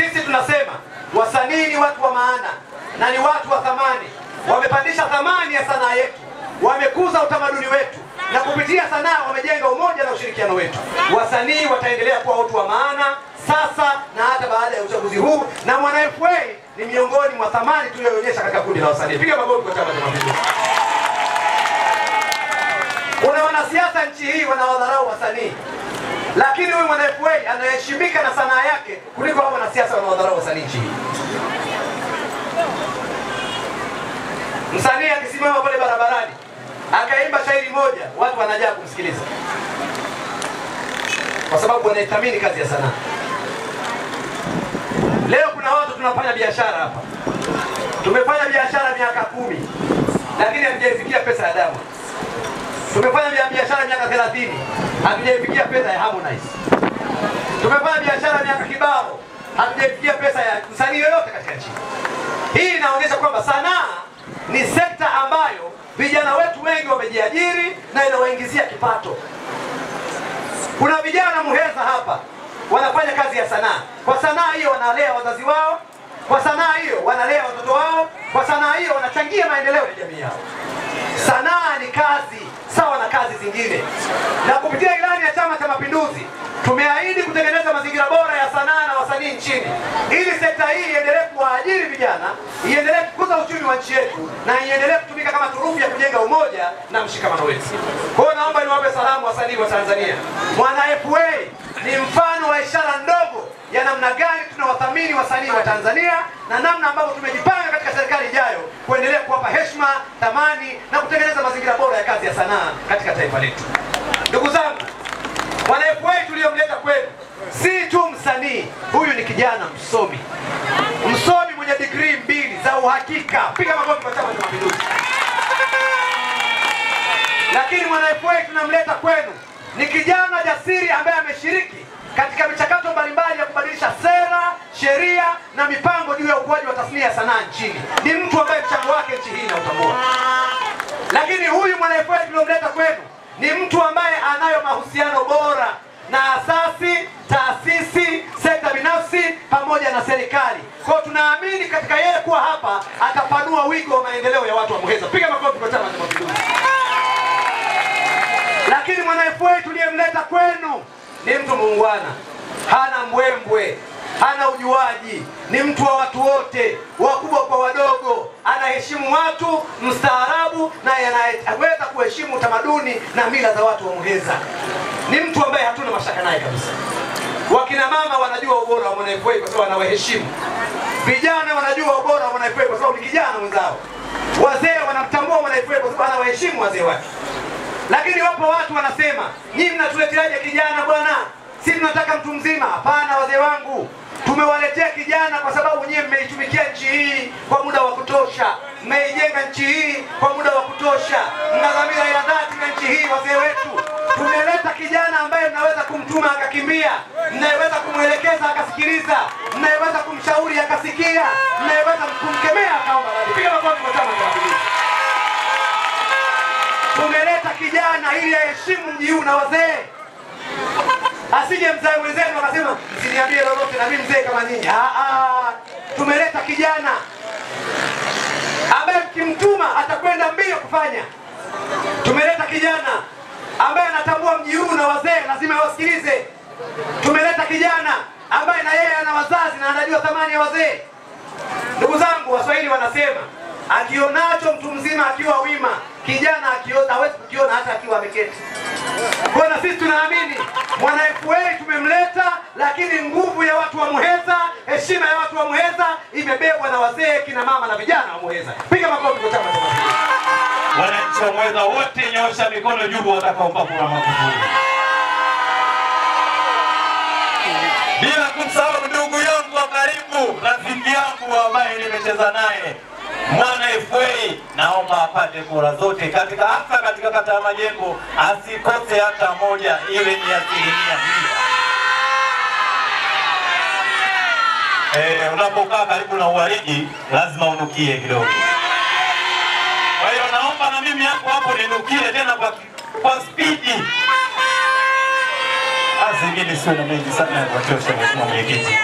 Sisi tunasema wasanii ni watu wa maana na ni watu wa thamani, wamepandisha thamani ya sanaa yetu, wamekuza utamaduni wetu na kupitia sanaa wamejenga umoja na ushirikiano wetu. Wasanii wataendelea kuwa watu wa maana sasa na hata baada ya uchaguzi huu, na Mwana FA ni miongoni mwa thamani tuliyoonyesha katika kundi la wasanii. Piga magoti kwa Chama cha Mapinduzi. Kuna wanasiasa nchi hii wanawadharau wasanii, lakini huyu Mwana FA anaheshimika na sanaa yake wanasiasa wanaodharau wasanii nchi hii. Msanii akisimama pale barabarani akaimba shairi moja, watu wanajaa kumsikiliza kwa sababu wanaithamini kazi ya sanaa. Leo kuna watu tunafanya biashara hapa, tumefanya biashara miaka kumi, lakini hatujaifikia pesa ya Diamond. Tumefanya bia- biashara miaka 30, hatujaifikia pesa ya Harmonize. Tumefanya biashara miaka hatujaifikia pesa ya msanii yoyote katika nchi. Hii inaonyesha kwamba sanaa ni sekta ambayo vijana wetu wengi wamejiajiri na inawaingizia kipato. Kuna vijana Muheza hapa wanafanya kazi ya sanaa. Kwa sanaa hiyo wanalea wazazi wao, kwa sanaa hiyo wanalea watoto wao, kwa sanaa hiyo wanachangia maendeleo ya jamii yao. Sanaa ni kazi sawa na kazi zingine, na kupitia ilani ya Chama cha Mapinduzi tumeahidi kutengeneza mazingira bora ya sanaa wasanii nchini, ili sekta hii iendelee kuwaajiri vijana, iendelee kukuza uchumi wa nchi yetu, na iendelee kutumika kama turufu ya kujenga umoja na mshikamano wetu. Kwa hiyo naomba niwape salamu wasanii wa Tanzania. Mwana FA ni mfano wa ishara ndogo ya namna gani tunawathamini wasanii wa Tanzania na namna ambavyo tumejipanga katika serikali ijayo kuendelea kuwapa heshima, thamani na kutengeneza mazingira bora ya kazi ya sanaa katika taifa letu. Ndugu zangu, Mwana FA tuliyomleta kwenu si tu msanii, huyu ni kijana msomi, msomi mwenye digrii mbili za uhakika. Piga makofi kwa Chama cha Mapinduzi. Lakini Mwana FA tunamleta kwenu ni kijana jasiri ambaye ameshiriki katika michakato mbalimbali ya kubadilisha sera, sheria na mipango juu ya ukuaji wa tasnia ya sanaa nchini. Ni mtu ambaye mchango wake nchi hii inautambua. Lakini huyu Mwana FA tuliomleta kwenu ni mtu ambaye anayo mahusiano bora na binafsi pamoja na serikali. Kwa tunaamini katika yeye kuwa hapa atapanua wigo wa maendeleo ya watu wa Muheza. Piga makofi kwa Chama cha Mapinduzi. Lakini Mwana FA tuliyemleta kwenu ni mtu muungwana, hana mbwembwe, hana ujuaji, ni mtu wa watu wote, wakubwa kwa wadogo, anaheshimu watu, mstaarabu na anaweza kuheshimu tamaduni na mila za watu wa Muheza. Ni mtu ambaye hatuna mashaka naye kabisa. Wakina mama wanajua ubora wa Mwana kwa sababu wanawaheshimu. Vijana wanajua ubora wa Mwana kwa sababu ni kijana mwenzao. Wazee wanamtambua Mwana kwa sababu anawaheshimu wazee wake. Lakini wapo watu wanasema, nyinyi mnatuleteaje kijana bwana? Si tunataka mtu mzima. Hapana, wazee wangu, tumewaletea kijana kwa sababu nyinyi mmeitumikia nchi hii kwa muda wa kutosha, mmeijenga nchi hii kwa muda wa kutosha, mna dhamira ya dhati na nchi hii, wazee wetu. Tumeleta kijana ambaye mnaweza kumtuma akakimbia, mnayeweza kumwelekeza akasikiliza, mnayeweza kumshauri akasikia, mnayeweza kumkemea akaomba radhi. Piga makofi kwa Chama cha Mapinduzi. Tumeleta kijana ili aheshimu mji huu na wazee, asije mzee mwenzenu akasema msiniambie lolote na mimi mzee kama nyinyi. Ah, ah. Tumeleta kijana ambaye mkimtuma atakwenda mbio kufanya. Tumeleta kijana ambaye anatambua mji huu na wazee lazima wasikilize. Tumeleta kijana ambaye na yeye ana wazazi na anajua thamani ya wazee. Ndugu zangu, Waswahili wanasema akionacho mtu mzima akiwa wima, kijana akiota hawezi kukiona hata akiwa ameketi. Kwa na sisi tunaamini Mwana FA tumemleta, lakini nguvu ya watu wa Muheza, heshima ya watu wa Muheza imebebwa na wazee, kina mama na vijana wa Muheza. Piga makofi kwa Chama cha. Wananchi wa Mwenza wote nyosha mikono juu watakaompa kura Magufuli. Bila kumsahau ndugu yangu wa karibu, rafiki yangu ambaye nimecheza naye Mwana FA, naomba apate kura zote katika hasa katika kata ya Majengo, asikose hata moja, iwe ni asilimia. Eh, unapokaa karibu na uwaridi lazima unukie kidogo. Naomba na mimi hapo hapo ninukie tena kwa, kwa spidi. Zingine sio na mengi sana ya kuwachosha mheshimiwa mwenyekiti.